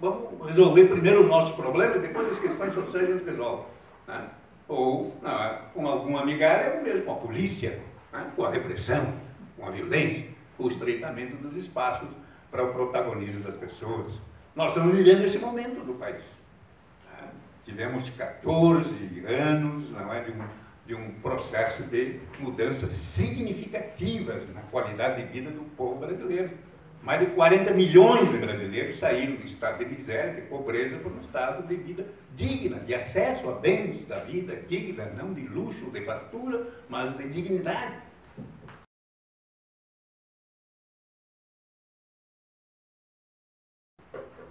vamos resolver primeiro os nossos problemas, depois as questões sociais a gente resolve. Né? Ou, é, com alguma migalha, ou mesmo com a polícia, né? com a repressão, com a violência, o estreitamento dos espaços para o protagonismo das pessoas. Nós estamos vivendo esse momento do país. Né? Tivemos 14 anos não é, de, um, de um processo de mudanças significativas na qualidade de vida do povo brasileiro. Mais de 40 milhões de brasileiros saíram do estado de miséria, de pobreza, para um estado de vida digna, de acesso a bens da vida digna, não de luxo, de fartura, mas de dignidade.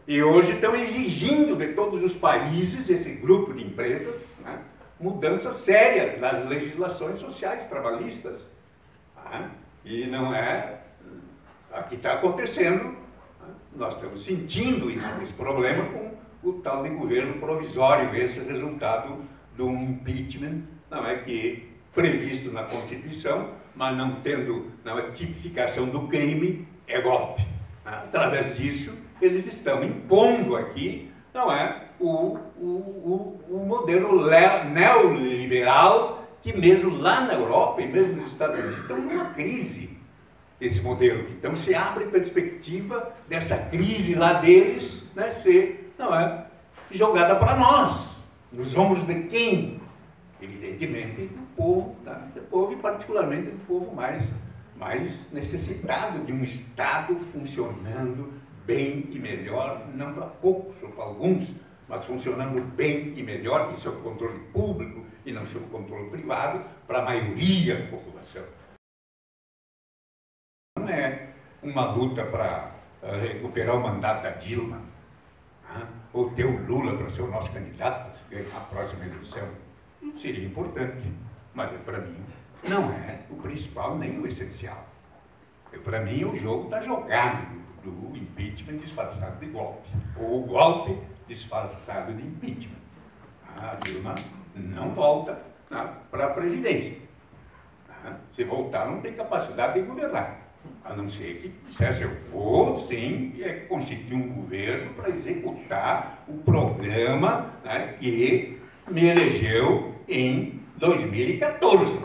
E hoje estão exigindo de todos os países, esse grupo de empresas, né, mudanças sérias nas legislações sociais trabalhistas. Né? E não é aqui está acontecendo, né? nós estamos sentindo isso, esse problema com o tal de governo provisório, esse resultado do impeachment, não é que previsto na Constituição, mas não tendo não é, tipificação do crime, é golpe. Através disso, eles estão impondo aqui, não é, o, o, o, o modelo neoliberal que mesmo lá na Europa e mesmo nos Estados Unidos estão numa crise esse modelo. Então se abre perspectiva dessa crise lá deles né, ser não é, jogada para nós. Nos ombros de quem? Evidentemente do povo, tá? do povo e particularmente do povo mais, mais necessitado de um Estado funcionando bem e melhor, não para poucos ou para alguns, mas funcionando bem e melhor, isso é o controle público e não sob controle privado, para a maioria da população uma luta para uh, recuperar o mandato da Dilma, uh, ou ter o Lula para ser o nosso candidato na próxima eleição. Não seria importante, mas é, para mim não é o principal nem o essencial. É, para mim o jogo está jogado do impeachment disfarçado de golpe, ou o golpe disfarçado de impeachment. A Dilma não volta né, para a presidência. Se voltar, não tem capacidade de governar. A não ser que dissesse, eu vou sim é, constituir um governo para executar o programa né, que me elegeu em 2014.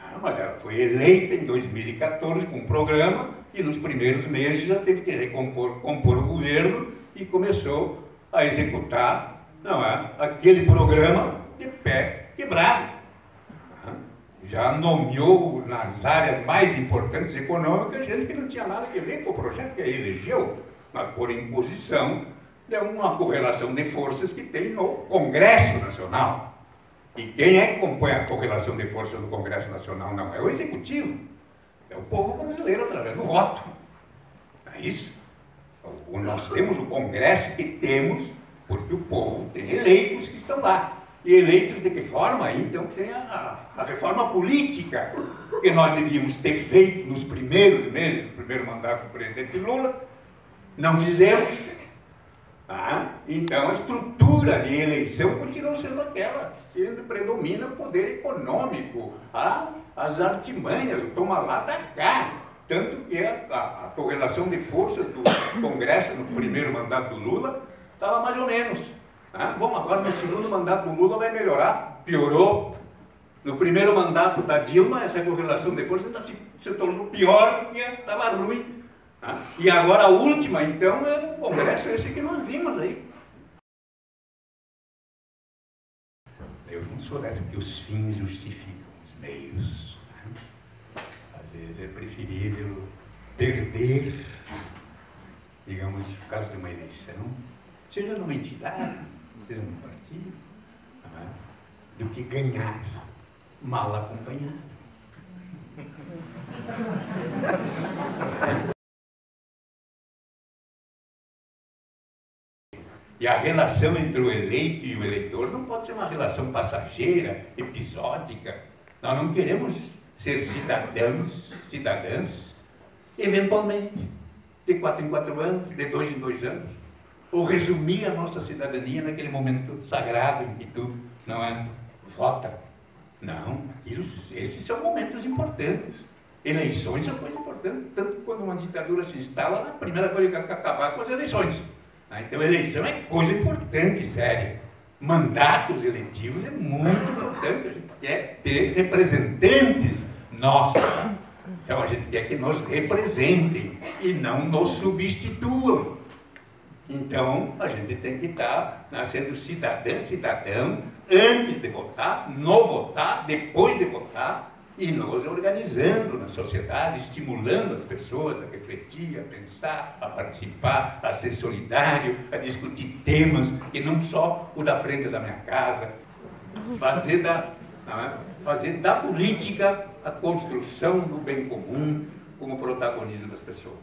Ah, mas ela foi eleita em 2014 com um programa e nos primeiros meses já teve que recompor compor o governo e começou a executar não é, aquele programa de pé quebrado já nomeou nas áreas mais importantes econômicas gente que não tinha nada a ver com o projeto que a elegeu, mas por imposição de uma correlação de forças que tem no Congresso Nacional. E quem é que compõe a correlação de forças no Congresso Nacional? Não é o Executivo, é o povo brasileiro através do voto. é isso? Nós temos o Congresso que temos porque o povo tem eleitos que estão lá. E eleitos de que forma? Então tem a, a, reforma política que nós devíamos ter feito nos primeiros meses do primeiro mandato do presidente Lula. Não fizemos. Ah, então a estrutura de eleição continua sendo aquela, que predomina o poder econômico, ah, as artimanhas, o toma lá da cá. Tanto que a, a, a correlação de forças do Congresso no primeiro mandato do Lula estava mais ou menos. Ah, bom, agora no segundo mandato do Lula vai melhorar. Piorou. No primeiro mandato da Dilma, essa correlação de força se, se tornou pior porque estava ruim. Ah, e agora a última, então, é o Congresso, esse que nós vimos aí. Eu não sou dessa que os fins justificam os meios. Né? Às vezes é preferível perder, digamos, por causa de uma eleição, seja numa entidade, seja no partido, é? do que ganhar mal acompanhado. E a relação entre o eleito e o eleitor não pode ser uma relação passageira, episódica. Nós não queremos ser cidadãos, cidadãs, eventualmente, de quatro em quatro anos, de dois em dois anos ou resumir a nossa cidadania naquele momento sagrado em que tu não é vota. Não, aquilo, esses são momentos importantes. Eleições são coisa importante, tanto quando uma ditadura se instala, a primeira coisa que acabar com as eleições. Né? Então, eleição é coisa importante, séria. Mandatos eletivos é muito importante. A gente quer ter representantes nossos. Então, a gente quer que nos representem e não nos substituam. Então, a gente tem que estar né, sendo cidadã, cidadão, antes de votar, no votar, depois de votar, e nos organizando na sociedade, estimulando as pessoas a refletir, a pensar, a participar, a ser solidário, a discutir temas, e não só o da frente da minha casa, fazer da, é? fazer da política a construção do bem comum como protagonismo das pessoas.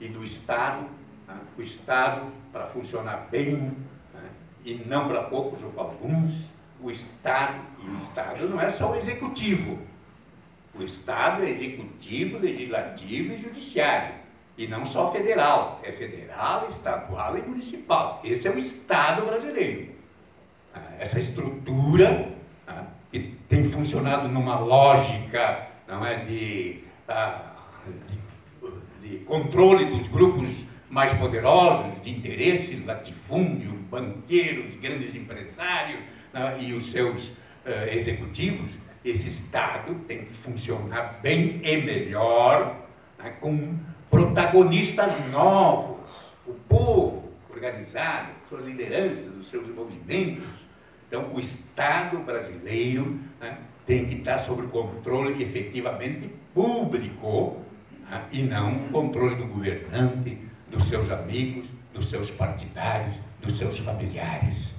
E do Estado, né? o Estado, para funcionar bem, né? e não para poucos ou para alguns, o Estado, e o Estado não é só o executivo, o Estado é executivo, legislativo e judiciário. E não só federal, é federal, estadual e municipal. Esse é o Estado brasileiro. Ah, essa estrutura ah, que tem funcionado numa lógica não é, de, ah, de, de controle dos grupos mais poderosos, de interesse, latifúndio, banqueiros, grandes empresários e os seus executivos, esse Estado tem que funcionar bem e melhor, né, com protagonistas novos, o povo organizado, suas lideranças, os seus movimentos. Então, o Estado brasileiro né, tem que estar sob controle efetivamente público né, e não controle do governante, dos seus amigos, dos seus partidários, dos seus familiares.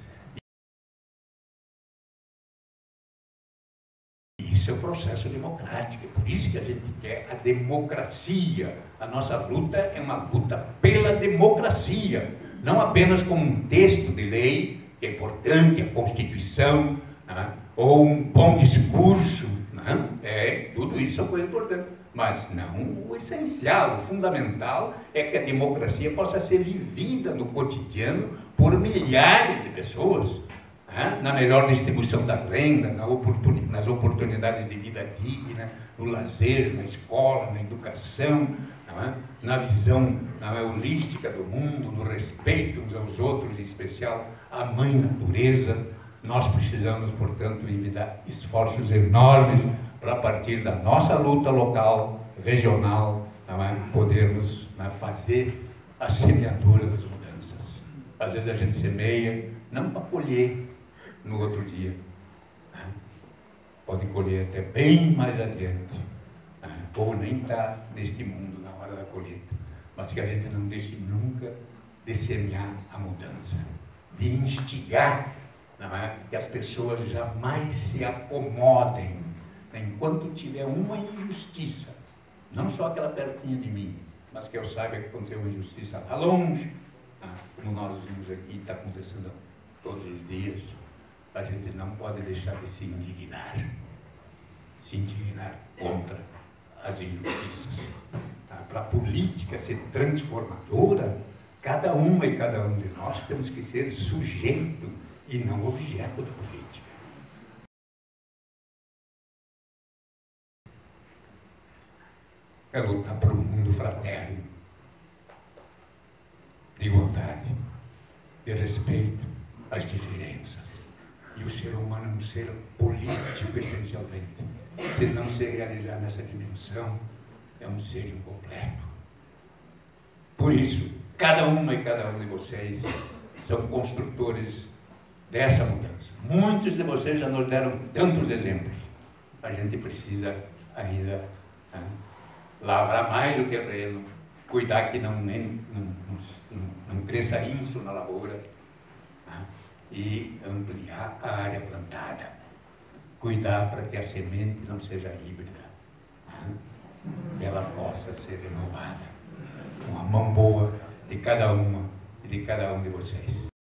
Isso é o processo democrático, é por isso que a gente quer a democracia. A nossa luta é uma luta pela democracia, não apenas como um texto de lei, que é importante, a Constituição, né? ou um bom discurso. Né? É, tudo isso é coisa importante. Mas não o essencial, o fundamental é que a democracia possa ser vivida no cotidiano por milhares de pessoas né? na melhor distribuição da renda, na nas oportunidades de vida digna, no lazer, na escola, na educação, é? na visão é, holística do mundo, no respeito uns aos outros, em especial à mãe natureza. Nós precisamos, portanto, evitar esforços enormes para, partir da nossa luta local, regional, é? podermos é? fazer a semeadura das mudanças. Às vezes a gente semeia, não para colher, no outro dia. Né? Pode colher até bem mais adiante. Né? Ou nem está neste mundo na hora da colheita. Mas que a gente não deixe nunca de semear a mudança, de instigar é? que as pessoas jamais se acomodem enquanto tiver uma injustiça, não só aquela pertinho de mim, mas que eu saiba que aconteceu uma injustiça lá longe, né? como nós vimos aqui, está acontecendo todos os dias a gente não pode deixar de se indignar. Se indignar contra as injustiças. Tá? Para a política ser transformadora, cada uma e cada um de nós temos que ser sujeito e não objeto da política. É lutar por um mundo fraterno, de igualdade, de respeito às diferenças e o ser humano é um ser político essencialmente. Se não se realizar nessa dimensão, é um ser incompleto. Por isso, cada uma e cada um de vocês são construtores dessa mudança. Muitos de vocês já nos deram tantos exemplos. A gente precisa ainda né, lavrar mais o terreno, cuidar que não, nem, não, não, não cresça isso na lavoura e ampliar a área plantada. Cuidar para que a semente não seja híbrida, né? ela possa ser renovada. Uma mão boa de cada uma e de cada um de vocês.